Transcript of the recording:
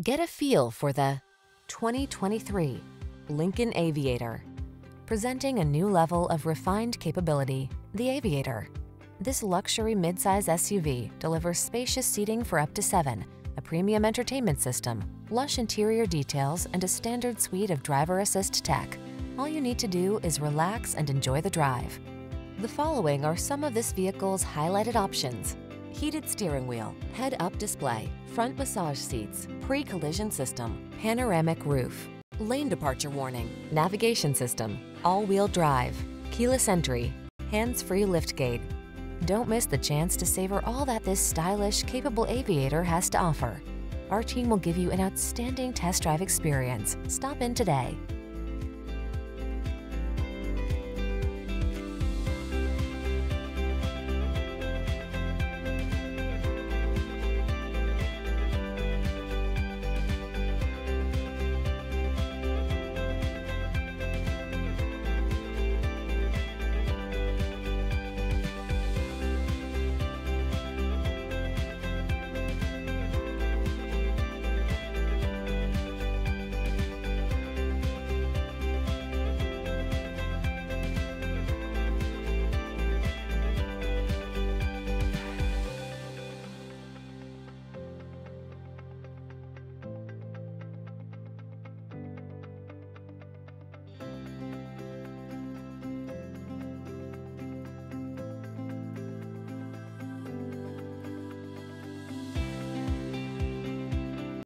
Get a feel for the 2023 Lincoln Aviator. Presenting a new level of refined capability, the Aviator. This luxury midsize SUV delivers spacious seating for up to seven, a premium entertainment system, lush interior details, and a standard suite of driver assist tech. All you need to do is relax and enjoy the drive. The following are some of this vehicle's highlighted options. Heated steering wheel, head-up display, front massage seats, pre-collision system, panoramic roof, lane departure warning, navigation system, all-wheel drive, keyless entry, hands-free liftgate. Don't miss the chance to savor all that this stylish, capable aviator has to offer. Our team will give you an outstanding test drive experience. Stop in today.